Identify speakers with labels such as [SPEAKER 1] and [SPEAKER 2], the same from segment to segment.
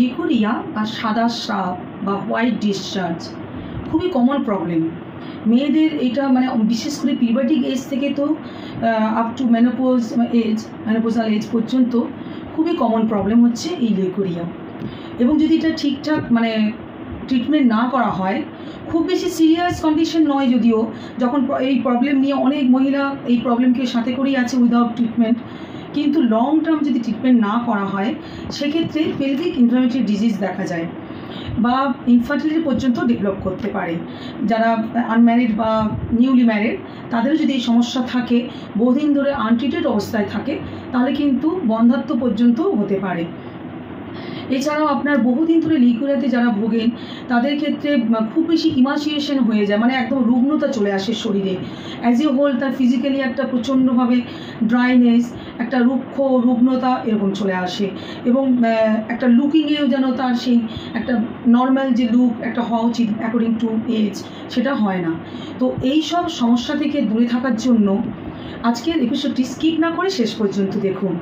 [SPEAKER 1] লিকুরিয়া বা সাদা স্রাব বা হোয়াইট ডিসচার্জ খুবই কমন প্রবলেম মেয়েদের এটা মানে বিশেষ করে পিউবার্টিক এজ থেকে তো up to menopause age menopausal age পর্যন্ত খুবই কমন প্রবলেম হচ্ছে এই লিকুরিয়া এবং যদি এটা ঠিকঠাক মানে ট্রিটমেন্ট না করা হয়, খুব বেশি সিরিয়াস কন্ডিশন নয় যদিও, যখন এই প্রবলেম নিয়ে অনেক মহিলা এই প্রবলেমকে সাথে করেই আছে উইদাউট ট্রিটমেন্ট কিন্তু লং টার্ম যদি ট্রিটমেন্ট না করা হয়, সেক্ষেত্রে পেলভিক ইনফ্লামেটরি ডিজিজ দেখা যায় বা ইনফার্টিলিটি পর্যন্ত ডেভেলপ করতে পারে। যারা আনম্যারিড বা নিউলি ম্যারিড তাদেরও যদি এই সমস্যা থাকে, বহুদিন ধরে আনট্রিটেড অবস্থায় থাকে, তাহলে কিন্তু বন্ধাত্ম পর্যন্ত হতে পারে। এছাড়াও আপনার বহুদিন ধরে লিকুইডাতে যারা ভোগেন, তাদের ক্ষেত্রে খুব বেশি ইমাসিয়েশন হয়ে যায় মানে একদম রুগ্নতা চলে আসে শরীরে। অ্যাজ এ হোল তার ফিজিক্যালি একটা প্রচণ্ডভাবে ড্রাইনেস একটা রুক্ষ রুগ্নতা এরকম চলে আসে। এবং একটা লুকিংয়েও যেন তার সেই একটা নর্মাল যে লুক একটা হওয়া উচিত অ্যাকর্ডিং টু এজ সেটা হয় না। তো এই সব সমস্যা থেকে দূরে থাকার জন্য আজকের এপিসোডটি স্কিপ না করে শেষ পর্যন্ত দেখুন।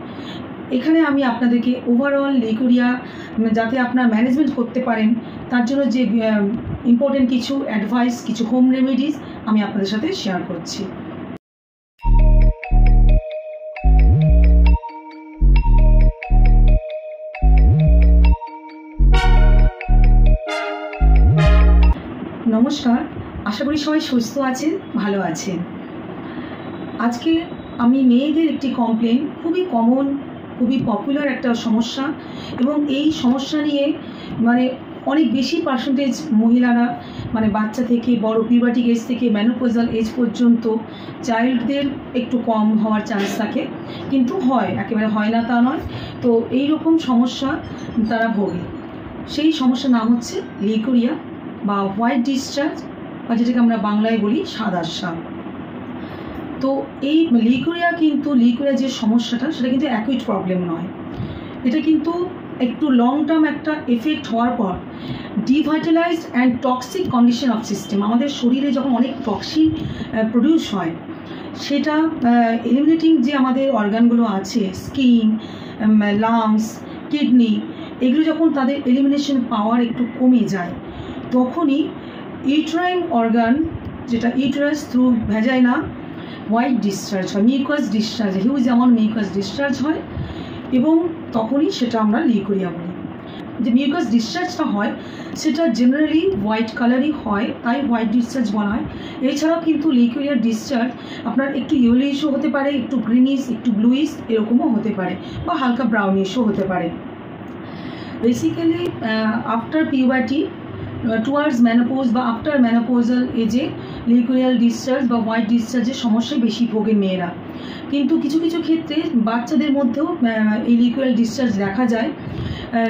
[SPEAKER 1] এখানে আমি আপনাদেরকে ওভারঅল লেকুরিয়া, যাতে আপনার ম্যানেজমেন্ট করতে পারেন, তার জন্য যে ইম্পর্টেন্ট কিছু অ্যাডভাইস কিছু হোম রেমেডিস আমি আপনাদের সাথে শেয়ার করছি। নমস্কার, আশা করি সবাই সুস্থ আছেন, ভালো আছেন। আজকে আমি মেয়েদের একটি কমপ্লেন খুবই কমন খুবই পপুলার একটা সমস্যা এবং এই সমস্যা নিয়ে মানে অনেক বেশি পার্সেন্টেজ মহিলারা মানে বাচ্চা থেকে, বড় পিউবার্টিক এজ থেকে ম্যানোপোজাল এজ পর্যন্ত চাইল্ডদের একটু কম হওয়ার চান্স থাকে। কিন্তু হয়, একেবারে হয় না তা নয়। তো এই রকম সমস্যা তারা ভোগে। সেই সমস্যার নাম হচ্ছে লিকোরিয়া বা হোয়াইট ডিসচার্জ বা যেটাকে আমরা বাংলায় বলি সাদা সাপ তো এই লিকুরিয়া কিন্তু লিকুরিয়া যে সমস্যাটা, সেটা কিন্তু অ্যাকুইট প্রবলেম নয়। এটা কিন্তু একটু লং টার্ম একটা এফেক্ট হওয়ার পর devitalised and toxic condition of system আমাদের শরীরে যখন অনেক টক্সিন প্রডিউস হয়, সেটা এলিমিনেটিং যে আমাদের অর্গানগুলো আছে স্কিন লাংস কিডনি এগুলো যখন তাদের এলিমিনেশন পাওয়ার একটু কমে যায়, তখনই ইউট্রাইন অর্গান যেটা uterus through vagina white discharge হয় মিউকাস ডিসচার্জ হয়। হিউজ অ্যামাউন্ট মিউকাস ডিসচার্জ হয়। এবং তখনই সেটা আমরা লিকুরিয়া বলি। যে মিউকাস ডিসচার্জটা হয়, সেটা জেনারেলি হোয়াইট কালারই হয়, তাই হোয়াইট ডিসচার্জ বলা হয়। এছাড়াও কিন্তু লিকুরিয়ার ডিসচার্জ আপনার একটু ইয়েলোইশও হতে পারে, একটু গ্রিনিশ একটু ব্লুইশ এরকমও হতে পারে, বা হালকা ব্রাউনিশও হতে পারে। Basically after puberty towards menopause বা আফটার ম্যানোপোজাল এজে লিকুরিয়াল ডিসচার্জ বা হোয়াইট ডিসচার্জের সমস্যায় বেশি ভোগে মেয়েরা। কিন্তু কিছু কিছু ক্ষেত্রে বাচ্চাদের মধ্যেও এই লিকুইয়াল ডিসচার্জ দেখা যায়।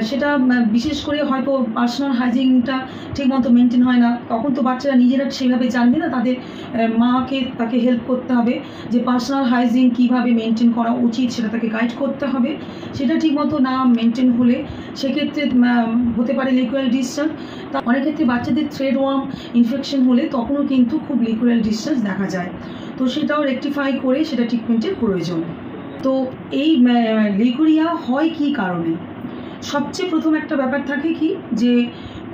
[SPEAKER 1] সেটা বিশেষ করে হয়তো পার্সোনাল হাইজিনটা ঠিকমতো মেনটেন হয় না। তখন তো বাচ্চারা নিজেরা সেভাবে জানবে না তাদের মাকে তাকে হেল্প করতে হবে যে পার্সোনাল হাইজিন কীভাবে মেনটেন করা উচিত সেটা তাকে গাইড করতে হবে। সেটা ঠিকমতো না মেনটেন হলে সেক্ষেত্রে হতে পারে লিকুইড ডিসচার্জ তা অনেক ক্ষেত্রে বাচ্চাদের থ্রেড ওয়ার্ম ইনফেকশন হলে তখনও কিন্তু খুব লিকুইড ডিসচার্জ দেখা যায়। তো সেটাও রেকটিফাই করে সেটা ট্রিটমেন্টের প্রয়োজন। তো এই লিকুরিয়া হয় কি কারণে? সবচেয়ে প্রথম একটা ব্যাপার থাকে কি, যে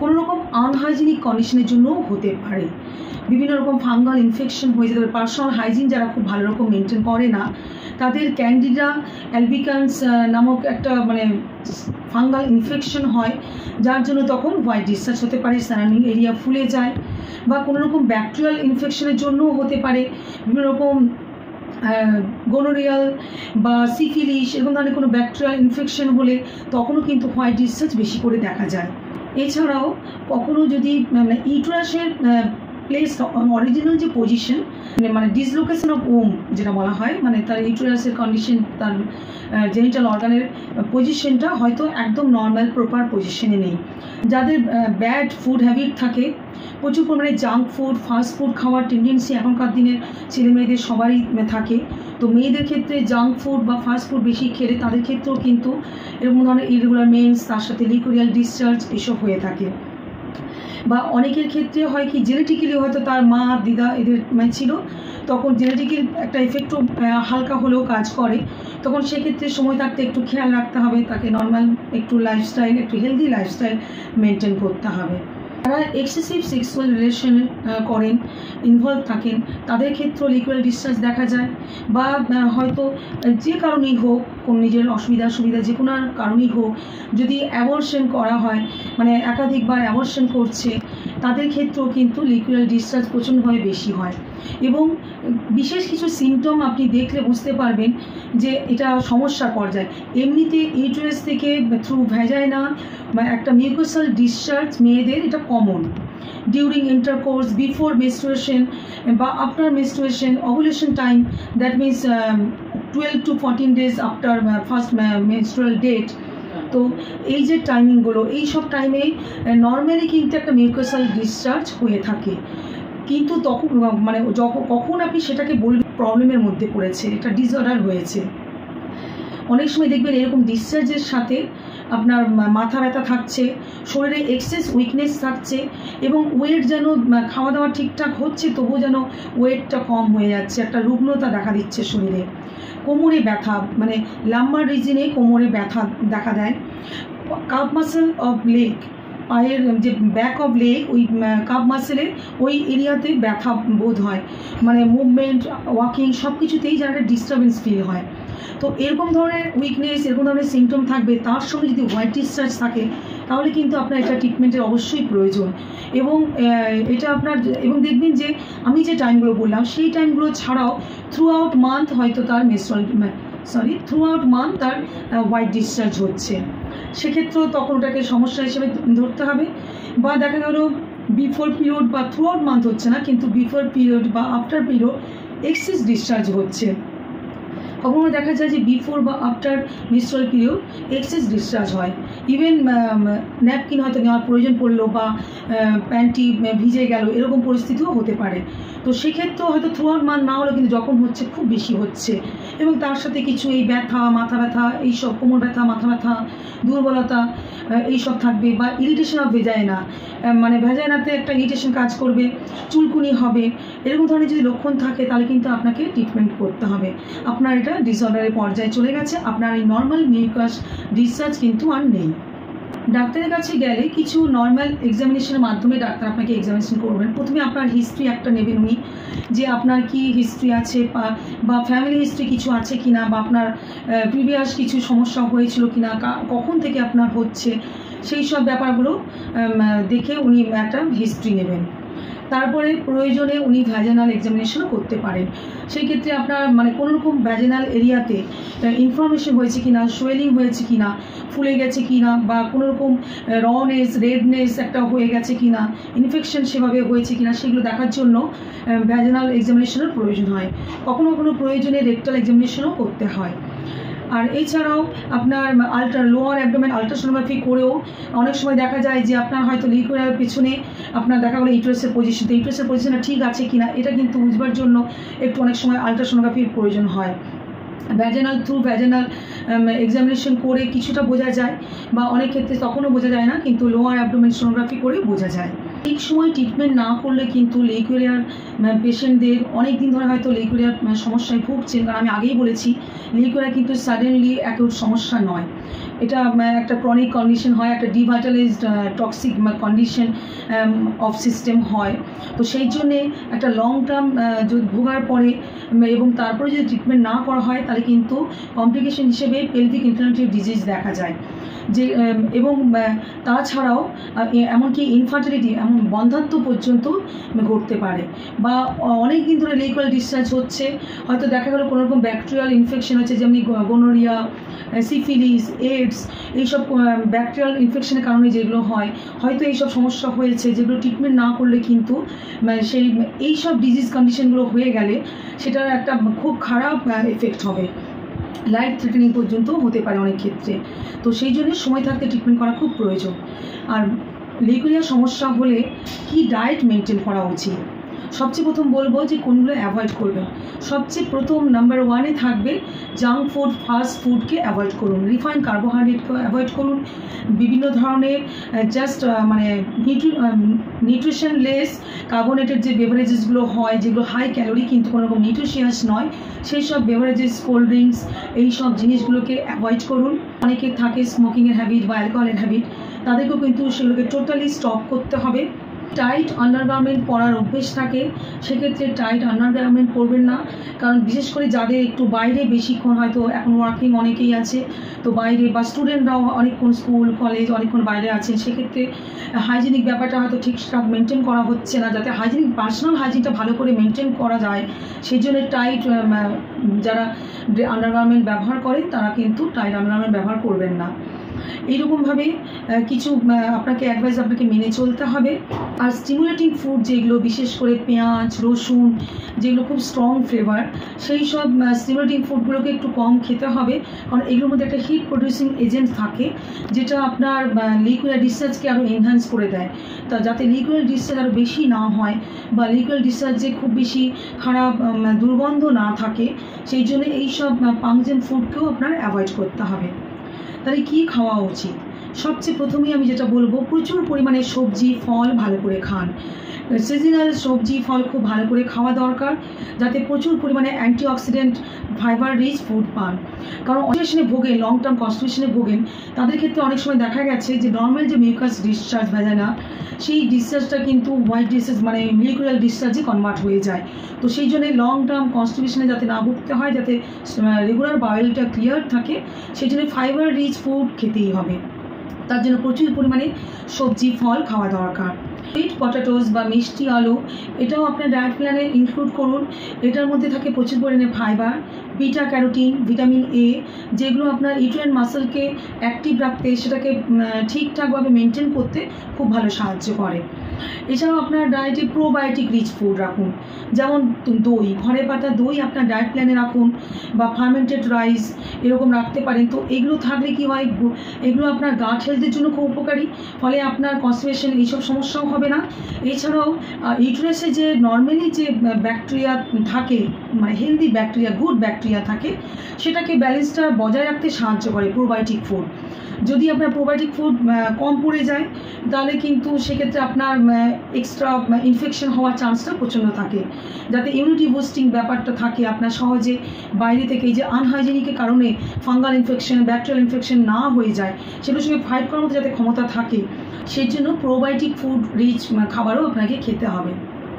[SPEAKER 1] কোনো রকম আনহাইজিনিক কন্ডিশনের জন্যও হতে পারে। বিভিন্ন রকম ফাঙ্গাল ইনফেকশন হয়ে যেতে পারে পার্সোনাল হাইজিন যারা খুব ভালো রকম মেনটেন করে না, তাদের ক্যান্ডিডা অ্যালবিকান্স নামক একটা মানে ফাঙ্গাল ইনফেকশন হয়, যার জন্য তখন হোয়াইট ডিসচার্জ হতে পারে সারাউন্ডিং এরিয়া ফুলে যায়, বা কোনো রকম ব্যাকটেরিয়াল ইনফেকশনের জন্যও হতে পারে। বিভিন্ন রকম গোনোরিয়াল বা সিফিলিস এরকম ধরনের কোনো ব্যাকটেরিয়াল ইনফেকশন হলে তখনও কিন্তু হোয়াইট ডিসচার্জ বেশি করে দেখা যায়। এছাড়াও কখনো যদি মানে ইউট্রাসের প্লেস অরিজিনাল যে পজিশন মানে ডিসলোকেশন অফ ওম যেটা বলা হয় মানে তার ইউট্রাসের কন্ডিশন তার জেনিটাল অর্গানের পজিশনটা হয়তো একদম নর্মাল প্রপার পজিশনে নেই। যাদের ব্যাড ফুড হ্যাবিট থাকে প্রচুর পরিমাণে জাঙ্ক ফুড ফাস্ট ফুড খাওয়ার টেন্ডেন্সি এখনকার দিনের ছেলে মেয়েদের সবারই থাকে। তো মেয়েদের ক্ষেত্রে জাঙ্ক ফুড বা ফাস্ট ফুড বেশি খেলে তাদের ক্ষেত্রেও কিন্তু এরকম ধরনের ইরেগুলার মেন্স তার সাথে লিকুরিয়াল ডিসচার্জ এসব হয়ে থাকে। বা অনেকের ক্ষেত্রে হয় কি জেনেটিক্যালি হয়তো তার মা, দিদা এদের মানে ছিল, তখন জেনেটিক্যাল একটা এফেক্টও হালকা হলেও কাজ করে। তখন সেক্ষেত্রে সময় থাকতে একটু খেয়াল রাখতে হবে, তাকে নর্মাল একটু লাইফস্টাইল একটু হেলদি লাইফস্টাইল মেনটেন করতে হবে। যারা এক্সেসিভ সেক্সুয়াল রিলেশন করেন ইনভলভ থাকেন, তাদের ক্ষেত্রেও লিকুয়াল ডিসচার্জ দেখা যায় বা হয়তো যে কারণেই হোক, কোন নিজের অসুবিধা সুবিধা যে কোনো কারণেই হোক, যদি অ্যাবর্শন করা হয় মানে একাধিকবার অ্যাবর্শন করছে, তাদের ক্ষেত্রেও কিন্তু লিকুয়াল ডিসচার্জ প্রচণ্ডভাবে বেশি হয়। এবং বিশেষ কিছু সিমটম আপনি দেখলে বুঝতে পারবেন যে এটা সমস্যা পর্যায়ে। এমনিতে ইউটারাস থেকে থ্রু ভ্যাজাইনা বা একটা মিউকোসাল ডিসচার্জ মেয়েদের এটা common during intercourse before menstruation বা after menstruation ovulation time that means twelve to fourteen days after first menstrual date তো এই যে টাইমিংগুলো এই সব টাইমে নর্মালি কিন্তু একটা মিউকোসাল ডিসচার্জ হয়ে থাকে। কিন্তু তখন মানে যখন, কখন আপনি সেটাকে বলবেন প্রবলেমের মধ্যে পড়েছে, একটা ডিসঅর্ডার হয়েছে। অনেক সময় দেখবেন এরকম ডিসচার্জের সাথে আপনার মাথা ব্যথা থাকছে, শরীরে এক্সেস উইকনেস থাকছে এবং ওয়েট যেন খাওয়া দাওয়া ঠিকঠাক হচ্ছে তবুও যেন ওয়েটটা কম হয়ে যাচ্ছে, একটা রুগ্নতা দেখা দিচ্ছে শরীরে। কোমরে ব্যথা মানে লাম্বার রিজিনে কোমরে ব্যথা দেখা দেয়। কাপ মাসেল অফ লেগ পায়ের, যে ব্যাক অফ লেগ ওই কাপ মাসেলের ওই এরিয়াতে ব্যথা বোধ হয়। মানে মুভমেন্ট ওয়াকিং সব কিছুতেই একটা ডিস্টারবেন্স ফিল হয়। তো এরকম ধরনের উইকনেস এরকম ধরনের সিমটম থাকবে, তার সঙ্গে যদি হোয়াইট ডিসচার্জ থাকে, তাহলে কিন্তু আপনার এটা ট্রিটমেন্টের অবশ্যই প্রয়োজন। এবং এটা আপনার, এবং দেখবেন যে, আমি যে টাইমগুলো বললাম, সেই টাইমগুলো ছাড়াও থ্রু আউট মান্থ হয়তো তার menstrual sorry throughout month তার হোয়াইট ডিসচার্জ হচ্ছে। সেক্ষেত্রেও তখন ওটাকে সমস্যা হিসেবে ধরতে হবে। বা দেখা গেল বিফোর পিরিয়ড বা থ্রু আউট মান্থ হচ্ছে না, কিন্তু বিফোর পিরিয়ড বা আফটার পিরিয়ড এক্সেস ডিসচার্জ হচ্ছে। কখনো দেখা যায় যে বিফোর বা after menstrual period excess discharge হয়। ইভেন ন্যাপকিন হয়তো নেওয়ার প্রয়োজন পড়ল বা প্যান্টি ভিজে গেল, এরকম পরিস্থিতিও হতে পারে। তো সেক্ষেত্রেও হয়তো থ্রু আউট মান না হলেও কিন্তু যখন হচ্ছে খুব বেশি হচ্ছে। এবং তার সাথে কিছু এই ব্যথা, মাথা ব্যথা, এইসব কোমর ব্যথা, মাথা ব্যথা, দুর্বলতা এইসব থাকবে বা ইরিটেশন অফ ভেজায়না মানে ভেজায়নাতে একটা ইরিটেশন কাজ করবে, চুলকুনি হবে, এরকম ধরনের যদি লক্ষণ থাকে তাহলে কিন্তু আপনাকে ট্রিটমেন্ট করতে হবে। আপনার এটা ডিসঅর্ডারের পর্যায়ে চলে গেছে। আপনার এই নর্মাল মিউকাস ডিসচার্জ কিন্তু আর নেই। ডাক্তারের কাছে গেলে কিছু নর্মাল এক্সামিনেশনের মাধ্যমে ডাক্তার আপনাকে এক্সামিনেশন করবেন। প্রথমে আপনার হিস্ট্রি একটা নেবেন উনি, যে আপনার কি হিস্ট্রি আছে বা ফ্যামিলি হিস্ট্রি কিছু আছে কি না বা আপনার প্রিভিয়াস কিছু সমস্যা হয়েছিল কি না কখন থেকে আপনার হচ্ছে, সেই সব ব্যাপারগুলো দেখে উনি একটা হিস্ট্রি নেবেন। তারপরে প্রয়োজনে উনি ভ্যাজেনাল এক্সামিনেশনও করতে পারেন। সেই ক্ষেত্রে আপনার মানে কোনো রকম ভ্যাজেনাল এরিয়াতে ইনফরমেশন হয়েছে কি না সোয়েলিং হয়েছে কি না ফুলে গেছে কি না বা কোনোরকম রনেস রেডনেস একটা হয়ে গেছে কি না ইনফেকশন সেভাবে হয়েছে কি না সেগুলো দেখার জন্য ভ্যাজেনাল এক্সামিনেশনের প্রয়োজন হয়। কখনো কখনো প্রয়োজনে রেকটাল এক্সামিনেশনও করতে হয়। আর এছাড়াও আপনার আলট্রা লোয়ার অ্যাবডোমেন আলট্রাসোনোগ্রাফি করেও অনেক সময় দেখা যায় যে আপনার হয়তো লিকুয়ার পেছনে আপনার দেখা গেলো ইউটারাসের পজিশন তো ইউটারাসের পজিশনটা ঠিক আছে কিনা, এটা কিন্তু বুঝবার জন্য একটু অনেক সময় আলট্রাসোনোগ্রাফির প্রয়োজন হয়। ভ্যাজেনাল থ্রু ভ্যাজেনাল এক্সামিনেশন করে কিছুটা বোঝা যায়, বা অনেক ক্ষেত্রে তখনও বোঝা যায় না, কিন্তু লোয়ার অ্যাবডোমেন সোনোগ্রাফি করে বোঝা যায়। ঠিক সময় ট্রিটমেন্ট না করলে কিন্তু লিকুইরিয়ার পেশেন্টদের অনেক দিন ধরে হয়তো লিকুইরিয়ার সমস্যায় ভুগছেন। কারণ আমি আগেই বলেছি লেকুরিয়া কিন্তু সাডেনলি অ্যাকিউট সমস্যা নয়। এটা একটা ক্রনিক কন্ডিশন হয়, একটা devitalised toxic condition of system হয়। তো সেই জন্যে একটা লং টার্ম যদি ভোগার পরে এবং তারপরে যদি ট্রিটমেন্ট না করা হয়, তাহলে কিন্তু কমপ্লিকেশন হিসেবে পেলভিক ইনফ্লামেটরি ডিজিজ দেখা যায়। যে এবং তাছাড়াও এমনকি ইনফার্টিলিটি এমন বন্ধাত্ম পর্যন্ত ঘটতে পারে। বা অনেক দিন ধরে লিকুয়াল ডিসচার্জ হচ্ছে, হয়তো দেখা গেলো কোনো রকম ব্যাকটেরিয়াল ইনফেকশন হচ্ছে, যেমনি গোনোরিয়া সিফিলিস এইডস এইসব ব্যাকটেরিয়াল ইনফেকশনের কারণে যেগুলো হয়, হয়তো এইসব সমস্যা হয়েছে, যেগুলো ট্রিটমেন্ট না করলে কিন্তু সেই, এইসব ডিজিজ কন্ডিশনগুলো হয়ে গেলে সেটার একটা খুব খারাপ এফেক্ট হবে। লাইফ থ্রেটেনিং পর্যন্ত হতে পারে অনেক ক্ষেত্রে। তো সেই জন্য সময় থাকতে ট্রিটমেন্ট করা খুব প্রয়োজন। আর লিকুরিয়া সমস্যা হলে কি ডায়েট মেনটেন করা উচিত? সবচেয়ে প্রথম বলব যে কোনগুলো অ্যাভয়েড করবেন। সবচেয়ে প্রথম নাম্বার ওয়ানে থাকবে জাঙ্ক ফুড ফাস্ট ফুডকে অ্যাভয়েড করুন। রিফাইন্ড কার্বোহাইড্রেটকে অ্যাভয়েড করুন। বিভিন্ন ধরনের জাস্ট মানে নিউট্রিশনলেস কার্বোনেটেড যে বেভারেজেসগুলো হয়, যেগুলো হাই ক্যালোরি কিন্তু কোনো রকম নিউট্রিশিয়াস নয় সেই সব বেভারেজেস কোল্ড ড্রিঙ্কস এই সব জিনিসগুলোকে অ্যাভয়েড করুন। অনেকের থাকে স্মোকিংয়ের হ্যাবিট বা অ্যালকোহলের হ্যাবিট তাদেরকেও কিন্তু সেগুলোকে টোটালি স্টপ করতে হবে। টাইট আন্ডারগার্মেন্ট পরার অভ্যেস থাকে, সেক্ষেত্রে টাইট আন্ডারগার্মেন্ট পরবেন না। কারণ বিশেষ করে যাদের একটু বাইরে বেশিক্ষণ হয়তো এখন ওয়ার্কিং অনেকেই আছে, তো বাইরে বা স্টুডেন্টরাও অনেকক্ষণ স্কুল কলেজ অনেকক্ষণ বাইরে আছেন, সেক্ষেত্রে হাইজিনিক ব্যাপারটা হয়তো ঠিকঠাক মেনটেন করা হচ্ছে না। যাতে হাইজিনিক পার্সোনাল হাইজিনটা ভালো করে মেনটেন করা যায়, সেই জন্য টাইট যারা আন্ডারগার্মেন্ট ব্যবহার করে, তারা কিন্তু টাইট আন্ডারগার্মেন্ট ব্যবহার করবেন না। এইরকমভাবে কিছু আপনাকে অ্যাডভাইস আপনাকে মেনে চলতে হবে। আর স্টিমুলেটিং ফুড যেগুলো, বিশেষ করে পেঁয়াজ, রসুন, যেগুলো খুব স্ট্রং ফ্লেভার সেই সব স্টিমুলেটিং ফুডগুলোকে একটু কম খেতে হবে। কারণ এগুলোর মধ্যে একটা হিট প্রডিউসিং এজেন্ট থাকে, যেটা আপনার লিকুইড ডিসচার্জকে আরও এনহ্যান্স করে দেয়। তা যাতে লিকুইড ডিসচার্জ আরও বেশি না হয়, বা লিকুইড ডিসচার্জে খুব বেশি খারাপ দুর্গন্ধ না থাকে, সেই জন্য এইসব পাংজেন ফুডকেও আপনার অ্যাভয়েড করতে হবে। তাহলে কি খাওয়া উচিত? সবচেয়ে প্রথমেই আমি যেটা বলব, প্রচুর পরিমাণে সবজি, ফল ভালো করে খান। সিজনাল সবজি, ফল খুব ভালো করে খাওয়া দরকার, যাতে প্রচুর পরিমাণে অ্যান্টিঅক্সিডেন্ট ফাইবার রিচ ফুড পান। কারণ অনেকশনে ভোগেন লং টার্ম কনস্টিপেশনে ভোগেন, তাদের ক্ষেত্রে অনেক সময় দেখা গেছে যে নর্মাল যে মিউকাস ডিসচার্জ ভেজানা সেই ডিসচার্জটা কিন্তু হোয়াইট ডিসচার্জ মানে মিলিকুলার ডিসচার্জে কনভার্ট হয়ে যায়। তো সেই জন্য লং টার্ম কনস্টিপেশনে যাতে না ভুগতে হয়, যাতে রেগুলার বায়োলটা ক্লিয়ার থাকে, সেই জন্য ফাইবার রিচ ফুড খেতেই হবে। তার জন্য প্রচুর পরিমাণে সবজি, ফল খাওয়া দরকার। সুইট পটাটোস বা মিষ্টি আলু, এটাও আপনার ডায়েট প্ল্যানে ইনক্লুড করুন। এটার মধ্যে থাকে প্রচুর পরিমাণে fibre beta carotene, vitamin A যেগুলো আপনার ইউট্রেন মাসেলকে অ্যাক্টিভ রাখতে, সেটাকে ঠিকঠাকভাবে মেনটেন করতে খুব ভালো সাহায্য করে। এছাড়াও আপনার ডায়েটে প্রোবায়োটিক রিচ ফুড রাখুন। যেমন দই, ঘরে পাতা দই আপনার ডায়েট প্ল্যানে রাখুন, বা ফার্মেন্টেড রাইস এরকম রাখতে পারেন। তো এগুলো থাকলে কি হয় এগুলো আপনার গাট হেলথের জন্য খুব উপকারী। ফলে আপনার কনস্টিপেশন এইসব সমস্যাও হবে না। এছাড়াও ইউট্রেসে যে নর্মালি যে ব্যাকটেরিয়া থাকে মানে হেলদি ব্যাকটেরিয়া গুড ব্যাকটেরিয়া থাকে, সেটাকে ব্যালেন্সটা বজায় রাখতে সাহায্য করে প্রোবায়োটিক ফুড যদি আপনার প্রোবায়োটিক ফুড কম পড়ে যায়, তাহলে কিন্তু সেক্ষেত্রে আপনার এক্সট্রা ইনফেকশন হওয়ার চান্সটা প্রচণ্ড থাকে। যাতে ইমিউনিটি বুস্টিং ব্যাপারটা থাকে, আপনার সহজে বাইরে থেকে এই যে আনহাইজেনিকের কারণে ফাঙ্গাল ইনফেকশন ব্যাকটেরিয়াল ইনফেকশন না হয়ে যায় সেগুলোর সঙ্গে ফাইট করার মতো যাতে ক্ষমতা থাকে, সেই জন্য প্রোবায়োটিক ফুড রিচ খাবারও আপনাকে খেতে হবে।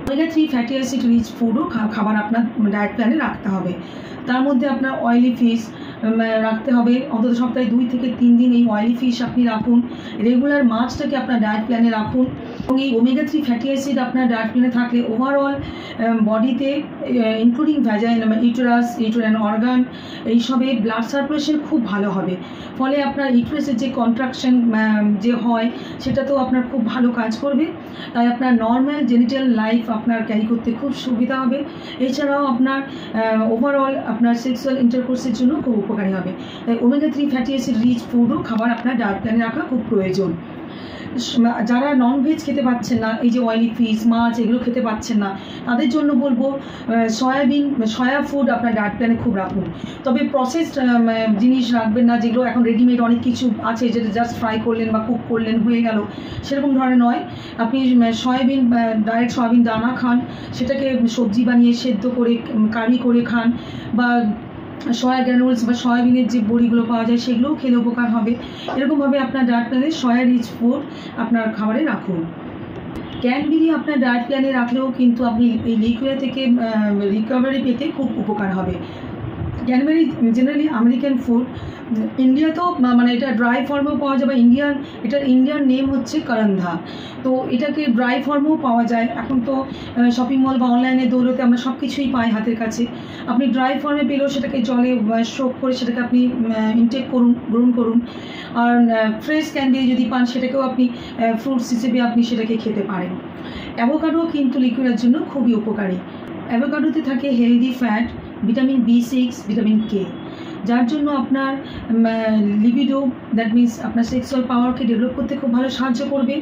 [SPEAKER 1] Omega three fatty acid rich ফুডও খাবার আপনার ডায়েট প্ল্যানে রাখতে হবে। তার মধ্যে আপনার অয়েলি ফিশ রাখতে হবে। অন্তত সপ্তাহে দুই থেকে তিন দিন এই অয়েলি ফিশ আপনি রাখুন। রেগুলার মাছটাকে আপনার ডায়েট প্ল্যানে রাখুন। এবং এই ওমেগা থ্রি ফ্যাটি অ্যাসিড আপনার ডায়েট প্ল্যানে থাকলে ওভারঅল বডিতে including vagina uterus uterine organ এইসবে ব্লাড সার্কুলেশন খুব ভালো হবে। ফলে আপনার ইউটেরাসের যে কন্ট্রাকশন যে হয় সেটা তো আপনার খুব ভালো কাজ করবে। তাই আপনার নর্মাল জেনিটাল লাইফ আপনার ক্যারি করতে খুব সুবিধা হবে। এছাড়াও আপনার ওভারঅল আপনার সেক্সুয়াল ইন্টারকোর্সের জন্য খুব উপকারী হবে। তাই omega three fatty acid rich ফুডও খাবার আপনার প্ল্যানে রাখা খুব প্রয়োজন। যারা ননভেজ খেতে পাচ্ছেন না, এই যে অয়েলি ফিশ মাছ, এগুলো খেতে পাচ্ছেন না, তাদের জন্য বলব সয়াবিন সয়া ফুড আপনার ডায়েট প্ল্যানে খুব রাখুন। তবে প্রসেসড জিনিস রাখবেন না, যেগুলো এখন রেডিমেড অনেক কিছু আছে, যেটা জাস্ট ফ্রাই করলেন বা কুক করলেন, হয়ে গেল। সেরকম ধরনের নয়। আপনি সয়াবিন ডাইরেক্ট সয়াবিন দানা খান, সেটাকে সবজি বানিয়ে সেদ্ধ করে কারি করে খান, বা সয়া গ্র্যানুলস বা সয়াবিনের যে বড়িগুলো পাওয়া যায় সেগুলোও খেলে উপকার হবে। এরকমভাবে আপনার ডায়েট প্ল্যানে সয়া রিচ ফুড আপনার খাবারে রাখুন। ক্যানবেরি আপনার ডায়েট প্ল্যানে রাখলেও কিন্তু আপনি এই লিকুইয়া থেকে রিকভারি পেতে খুব উপকার হবে। ক্যানবেরি জেনারেলি আমেরিকান ফুড ইন্ডিয়াতেও মানে এটা ড্রাই ফর্মেও পাওয়া যায় বা ইন্ডিয়ান এটার ইন্ডিয়ান নেম হচ্ছে করন্ধা। তো এটাকে ড্রাই ফর্মেও পাওয়া যায়। এখন তো শপিং মল বা অনলাইনে দৌলতে আমরা সব কিছুই পাই হাতের কাছে। আপনি ড্রাই ফর্মে পেলেও সেটাকে জলে শোক করে সেটাকে আপনি ইনটেক করুন, গ্রহণ করুন। আর ফ্রেশ ক্যান্ডি যদি পান, সেটাকেও আপনি ফ্রুটস হিসেবে আপনি সেটাকে খেতে পারেন। অ্যাভোকাডো কিন্তু লিকুইডের জন্য খুবই উপকারী। অ্যাভোকাডোতে থাকে healthy fat vitamin B six vitamin K যার জন্য আপনার লিবিডো দ্যাট মিন্স আপনার সেক্সুয়াল পাওয়ারকে ডেভেলপ করতে খুব ভালো সাহায্য করবে।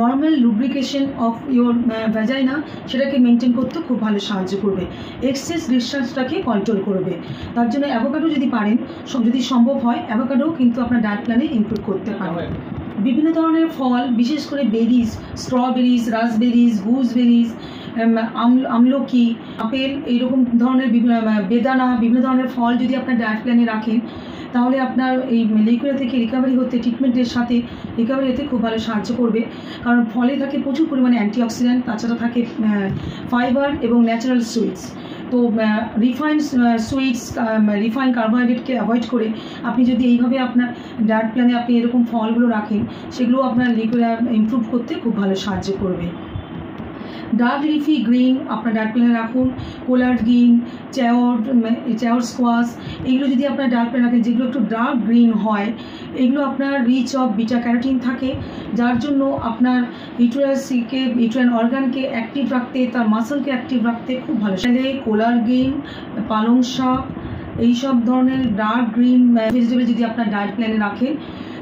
[SPEAKER 1] Normal lubrication of your vagina সেটাকে মেনটেন করতে খুব ভালো সাহায্য করবে। এক্সেস ডিসচার্জটাকে কন্ট্রোল করবে। তার জন্য অ্যাভোকাডো যদি পারেন যদি সম্ভব হয় অ্যাভোকাডো কিন্তু আপনার ডায়েট প্ল্যানে ইনক্লুড করতে পারেন। বিভিন্ন ধরনের ফল, বিশেষ করে বেরিজ স্ট্রবেরিজ রাসবেরিজ গুজবেরিজ আমলকি, আপেল, এইরকম ধরনের বেদানা, বিভিন্ন ধরনের ফল যদি আপনার ডায়েট প্ল্যানে রাখেন, তাহলে আপনার এই লিকুইড থেকে রিকভারি হতে ট্রিটমেন্টের সাথে রিকভারি হতে খুব ভালো সাহায্য করবে। কারণ ফলে থাকে প্রচুর পরিমাণে অ্যান্টিঅক্সিডেন্ট তাছাড়া থাকে ফাইবার এবং ন্যাচারাল সুইটস তো রিফাইন্ড সুইটস রিফাইন কার্বোহাইড্রেটকে অ্যাভয়েড করে আপনি যদি এইভাবে আপনার ডায়েট প্ল্যানে আপনি এরকম ফলগুলো রাখেন, সেগুলো আপনার লিকুইড ইমপ্রুভ করতে খুব ভালো সাহায্য করবে। ডার্ক লিফি গ্রিন, আপনার ডার্ক প্ল্যানে রাখুন। কোলার গ্রিন, চেওর চেওর স্কোয়াশ, এগুলো যদি আপনার ডার্ক প্ল্যানে রাখেন, যেগুলো একটু ডার্ক গ্রিন হয়, এগুলো আপনার রিচ অফ বিটা ক্যারোটিন থাকে, যার জন্য আপনার ইউটেরাসকে ইউটেরান অর্গানকে অ্যাক্টিভ রাখতে, তার মাসলকে অ্যাক্টিভ রাখতে খুব ভালো। তাহলে কোলার গ্রিন, পালং শাক, এইসব ধরনের ডার্ক গ্রিন, ভেজিটেবল যদি আপনার ডায়েট প্ল্যানে রাখেন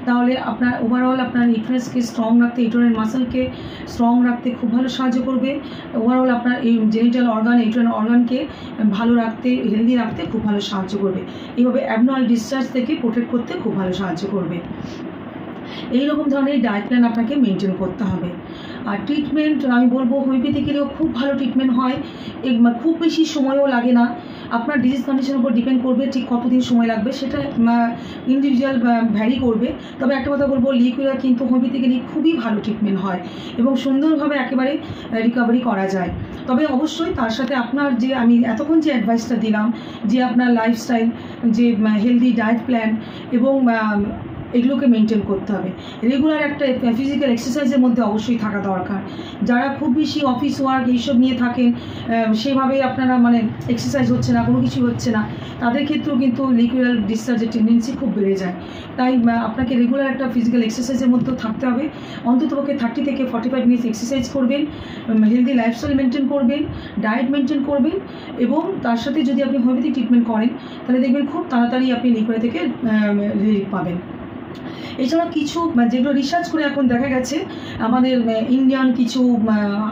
[SPEAKER 1] তাহলে আপনার ওভারঅল আপনার ইউটারাসকে স্ট্রং রাখতে ইউটারান মাসেলকে স্ট্রং রাখতে খুব ভালো সাহায্য করবে। ওভারঅল আপনার এই জেনিটাল অর্গান ইউটারান অর্গানকে ভালো রাখতে হেলদি রাখতে খুব ভালো সাহায্য করবে। এইভাবে অ্যাবনর্মাল ডিসচার্জ থেকে প্রোটেক্ট করতে খুব ভালো সাহায্য করবে। এই রকম ধরনের ডায়েট প্ল্যান আপনাকে মেনটেন করতে হবে। আর ট্রিটমেন্ট আমি বলব হোমিওপ্যাথিক্যালিও খুব ভালো ট্রিটমেন্ট হয়। খুব বেশি সময়ও লাগে না। আপনার ডিজিজ কন্ডিশনের উপর ডিপেন্ড করবে ঠিক কতদিন সময় লাগবে, সেটা ইন্ডিভিজুয়াল ভ্যারি করবে। তবে একটা কথা বলব লিকুইডার কিন্তু হোমিওপ্যাথিক্যালি খুবই ভালো ট্রিটমেন্ট হয় এবং সুন্দরভাবে একেবারে রিকভারি করা যায়। তবে অবশ্যই তার সাথে আপনার যে, আমি এতক্ষণ যে অ্যাডভাইসটা দিলাম, যে আপনার লাইফস্টাইল যে হেলদি ডায়েট প্ল্যান এবং এগুলোকে মেনটেন করতে হবে। রেগুলার একটা ফিজিক্যাল এক্সারসাইজের মধ্যে অবশ্যই থাকা দরকার। যারা খুব বেশি অফিস ওয়ার্ক এইসব নিয়ে থাকেন সেভাবে আপনারা মানে এক্সারসাইজ হচ্ছে না, কোনো কিছু হচ্ছে না, তাদের ক্ষেত্রেও কিন্তু লিকুইডাল ডিসচার্জের টেন্ডেন্সি খুব বেড়ে যায়। তাই আপনাকে রেগুলার একটা ফিজিক্যাল এক্সারসাইজের মধ্যেও থাকতে হবে। অন্ততপক্ষে থার্টি থেকে ফর্টি ফাইভ মিনিটস এক্সারসাইজ করবেন হেলদি লাইফস্টাইল মেনটেন করবেন ডায়েট মেনটেন করবেন এবং তার সাথে যদি আপনি হোমিওপ্যাথিক ট্রিটমেন্ট করেন, তাহলে দেখবেন খুব তাড়াতাড়ি আপনি লিকুইড থেকে রিলিফ পাবেন। এছাড়া কিছু মানে যেগুলো রিসার্চ করে এখন দেখা গেছে, আমাদের ইন্ডিয়ান কিছু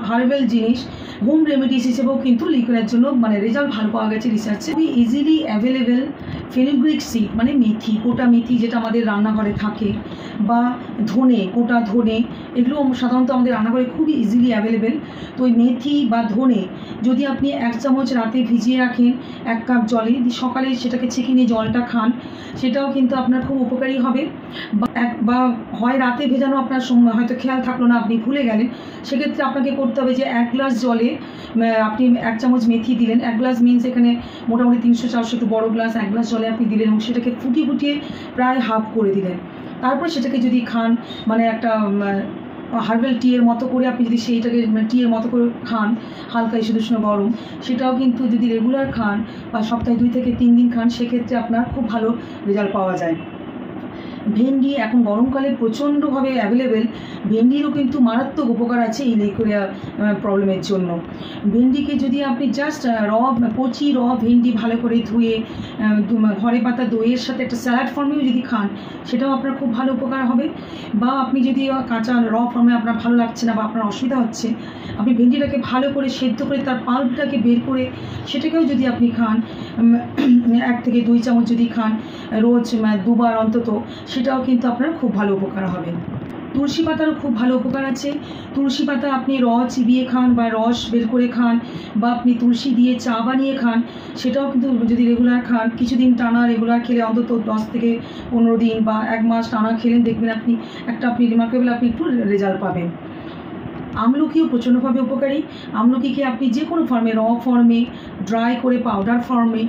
[SPEAKER 1] হার্বাল জিনিস হোম রেমেডিস হিসেবেও কিন্তু লিকুইডের জন্য মানে রেজাল্ট ভালো পাওয়া গেছে রিসার্চে খুবই ইজিলি অ্যাভেলেবেল ফেনুগ্রিক সিড মানে মেথি, গোটা মেথি যেটা আমাদের রান্নাঘরে থাকে, বা ধনে, গোটা ধনে, এগুলো সাধারণত আমাদের রান্নাঘরে খুবই ইজিলি অ্যাভেলেবেল তো ওই মেথি বা ধনে যদি আপনি এক চামচ রাতে ভিজিয়ে রাখেন, এক কাপ জলে, সকালে সেটাকে ছেঁকে নিয়ে জলটা খান, সেটাও কিন্তু আপনার খুব উপকারী হবে। বা হয় রাতে ভেজানো আপনার সম- হয়তো খেয়াল থাকল না, আপনি ভুলে গেলেন, সেক্ষেত্রে আপনাকে করতে হবে যে এক গ্লাস জলে আপনি এক চামচ মেথি দিলেন। এক গ্লাস মিন্স এখানে মোটামুটি তিনশো চারশো একটু বড় গ্লাস, এক গ্লাস জলে আপনি দিলেন এবং সেটাকে ফুটিয়ে ফুটিয়ে প্রায় হাফ করে দিলেন। তারপর সেটাকে যদি খান মানে একটা হার্বাল টিয়ের মতো করে আপনি যদি সেইটাকে টি এর মতো করে খান, হালকা ইসুদুষ্ণ গরম, সেটাও কিন্তু যদি রেগুলার খান বা সপ্তাহে দুই থেকে তিন দিন খান, সেক্ষেত্রে আপনার খুব ভালো রেজাল্ট পাওয়া যায়। ভেন্ডি এখন গরমকালে প্রচণ্ডভাবে অ্যাভেলেবেল ভেন্ডিরও কিন্তু মারাত্মক উপকার আছে এই লেকুরিয়া প্রবলেমের জন্য। ভেন্ডিকে যদি আপনি জাস্ট র কচি র ভেন্ডি ভালো করে ধুয়ে ঘরে পাতা দইয়ের সাথে একটা স্যালাড ফর্মেও যদি খান, সেটাও আপনার খুব ভালো উপকার হবে। বা আপনি যদি কাঁচা র ফর্মে আপনার ভালো লাগছে না বা আপনার অসুবিধা হচ্ছে, আপনি ভেন্ডিটাকে ভালো করে সেদ্ধ করে তার পাল্পটাকে বের করে সেটাকেও যদি আপনি খান এক থেকে দুই চামচ যদি খান, রোজ দুবার অন্তত সেটাও কিন্তু আপনার খুব ভালো উপকার হবে। তুলসী পাতারও খুব ভালো উপকার আছে। তুলসী পাতা আপনি র চিবিয়ে খান বা রস বের করে খান বা আপনি তুলসী দিয়ে চা বানিয়ে খান, সেটাও কিন্তু যদি রেগুলার খান, কিছুদিন টানা রেগুলার খেলে অন্তত দশ থেকে পনেরো দিন বা এক মাস টানা খেলেন দেখবেন আপনি একটা আপনি রিমার্কেবল আপনি একটু রেজাল্ট পাবেন। আমলকিও প্রচণ্ডভাবে উপকারী। আমলকিকে আপনি যে কোনো ফর্মে র ফর্মে ড্রাই করে পাউডার ফর্মে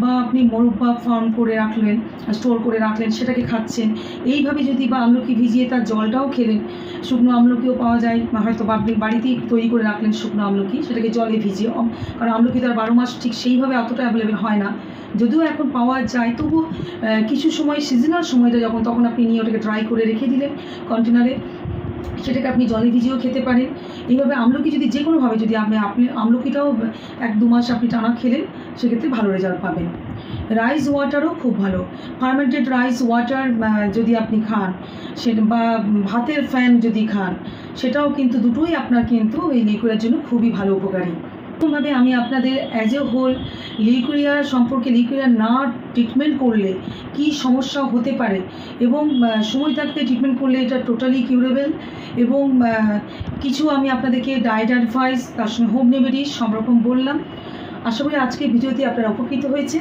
[SPEAKER 1] বা আপনি মরব্বা ফর্ম করে রাখলেন স্টোর করে রাখলেন, সেটাকে খাচ্ছেন। এইভাবে যদি বা আমলকি ভিজিয়ে তার জলটাও খেলেন, শুকনো আমলকিও পাওয়া যায় বা হয়তো আপনি বাড়িতেই তৈরি করে রাখলেন শুকনো আমলকি, সেটাকে জলে ভিজিয়ে কারণ আমলকি তার বারো মাস ঠিক সেইভাবে অতটা অ্যাভেলেবেল হয় না। যদিও এখন পাওয়া যায় তবু কিছু সময় সিজনাল সময়টা যখন, তখন আপনি নিয়ে ওটাকে ড্রাই করে রেখে দিলেন কন্টেনারে সেটাকে আপনি জলে ভিজিয়েও খেতে পারেন। এইভাবে আমলকি যদি যে কোনোভাবে যদি আপনি আপনি আমলকিটাও এক দু মাস আপনি টানা খেলেন সেক্ষেত্রে ভালো রেজাল্ট পাবেন। রাইস ওয়াটারও খুব ভালো। ফার্মেন্টেড রাইস ওয়াটার যদি আপনি খান, সে বা ভাতের ফ্যান যদি খান, সেটাও কিন্তু দুটোই আপনার কিন্তু এই লিকুইডের জন্য খুবই ভালো উপকারী। এরকমভাবে আমি আপনাদের অ্যাজ এ হোল লিকুইয়া সম্পর্কে, লিকুইয়া না ট্রিটমেন্ট করলে কি সমস্যা হতে পারে? এবং সময় থাকতে ট্রিটমেন্ট করলে এটা টোটালি কিউরেবল এবং কিছু আমি আপনাদেরকে ডায়েট অ্যাডভাইস তার সঙ্গে হোম রেমেডিস সব রকম বললাম। আশা করি আজকে ভিডিওতে আপনারা উপকৃত হয়েছে।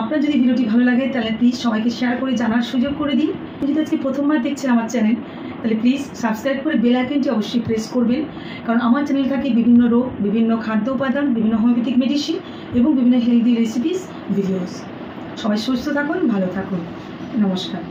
[SPEAKER 1] আপনার যদি ভিডিওটি ভালো লাগে, তাহলে প্লিজ সবাইকে শেয়ার করে জানার সুযোগ করে দিন। যদি আজকে প্রথমবার দেখছেন আমার চ্যানেল তাহলে প্লিজ সাবস্ক্রাইব করে বেল আইকনটি অবশ্যই প্রেস করবেন। কারণ আমার চ্যানেল থাকে বিভিন্ন রোগ, বিভিন্ন খাদ্য উপাদান, বিভিন্ন হোমিওপ্যাথিক মেডিসিন এবং বিভিন্ন হেলদি রেসিপিস ভিডিওস সবাই সুস্থ থাকুন, ভালো থাকুন। নমস্কার।